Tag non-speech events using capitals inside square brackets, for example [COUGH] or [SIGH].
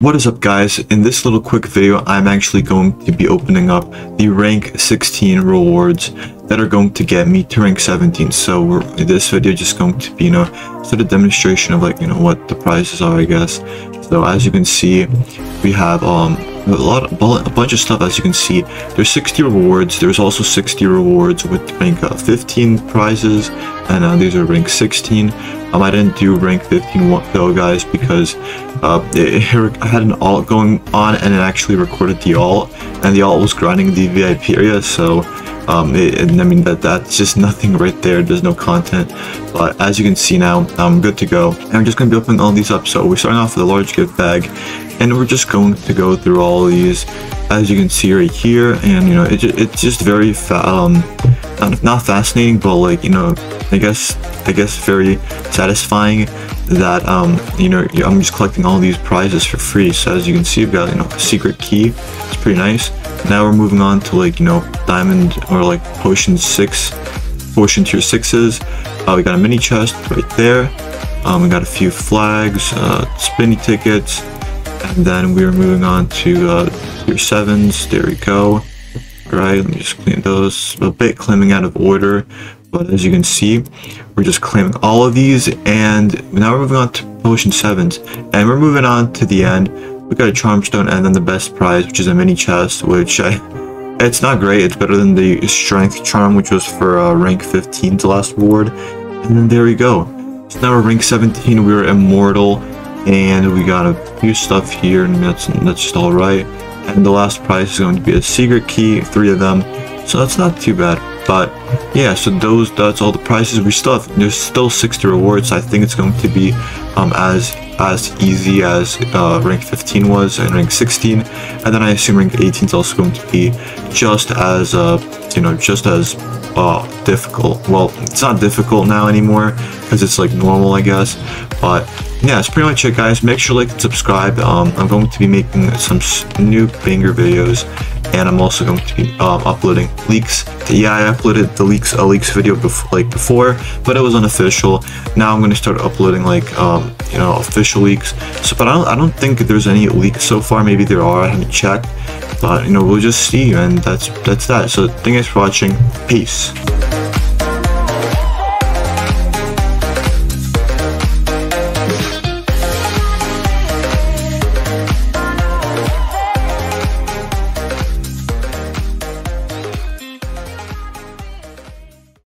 What is up guys, in this little quick video I'm actually going to be opening up the rank 16 rewards that are going to get me to rank 17. So this video just going to be, you know, sort of demonstration of like, you know, what the prizes are I guess. So as you can see, we have um a lot a bunch of stuff as you can see. There's 60 rewards, there's also 60 rewards with rank uh, 15 prizes and uh, these are rank 16. Um, I didn't do rank 15 though, guys, because uh, [LAUGHS] it, I had an alt going on and it actually recorded the alt, and the alt was grinding the VIP area, so um, it, I mean that that's just nothing right there. There's no content, but as you can see now, I'm good to go. And I'm just gonna be opening all these up. So we're starting off with a large gift bag, and we're just going to go through all these, as you can see right here, and you know it, it's just very um not, not fascinating, but like you know I guess I guess very satisfying that um you know I'm just collecting all these prizes for free. So as you can see, I've got you know a secret key. It's pretty nice. Now we're moving on to like you know diamond or like potion six, potion tier sixes. Uh, we got a mini chest right there. Um, we got a few flags, uh, spinny tickets, and then we're moving on to uh, tier sevens. There we go. Right, let me just clean those. A bit climbing out of order, but as you can see, we're just claiming all of these, and now we're moving on to potion 7s, and we're moving on to the end. We got a charm stone and then the best prize, which is a mini chest, which I, [LAUGHS] it's not great. It's better than the strength charm, which was for uh, rank 15, the last reward. And then there we go. So now we're rank 17, we're immortal, and we got a few stuff here, and that's, that's just alright. And the last prize is going to be a secret key, three of them, so that's not too bad. But yeah, so those that's all the prizes we still have. There's still 60 rewards. I think it's going to be um, as as easy as uh, rank 15 was and rank 16, and then I assume rank 18 is also going to be just as uh, you know just as uh, difficult. Well, it's not difficult now anymore because it's like normal, I guess. But yeah, that's pretty much it, guys. Make sure to like and subscribe. Um, I'm going to be making some new banger videos and I'm also going to be um, uploading leaks. Yeah, I uploaded the leaks a leaks video before, like before, but it was unofficial. Now I'm going to start uploading like um, you know official leaks. So, but I don't I don't think there's any leaks so far. Maybe there are. I haven't checked, but you know we'll just see, and that's that's that. So thank you guys for watching. Peace.